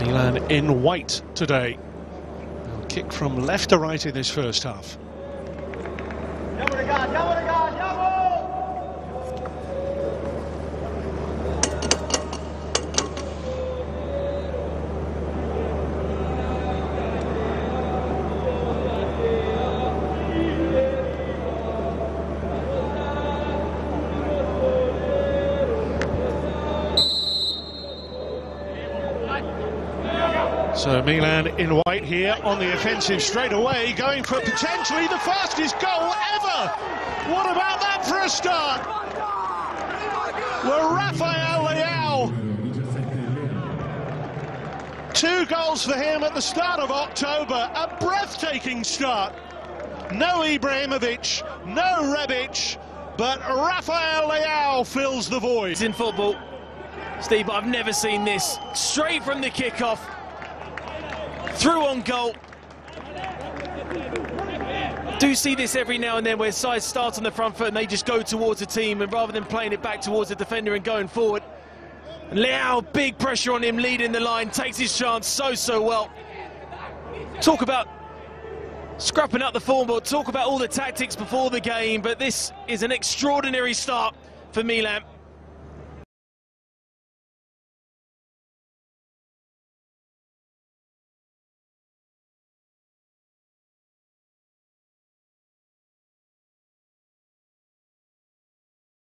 Milan in white today. Kick from left to right in this first half. So Milan in white here on the offensive straight away, going for potentially the fastest goal ever. What about that for a start? Well, Rafael Leao. Two goals for him at the start of October. A breathtaking start. No Ibrahimovic, no Rebic, but Rafael Leao fills the void. In football, Steve, I've never seen this. Straight from the kickoff, through on goal. Do see this every now and then where sides start on the front foot and they just go towards the team and rather than playing it back towards the defender and going forward. Leao, big pressure on him, leading the line, takes his chance so, so well. Talk about scrapping up the form board, talk about all the tactics before the game, but this is an extraordinary start for Milan.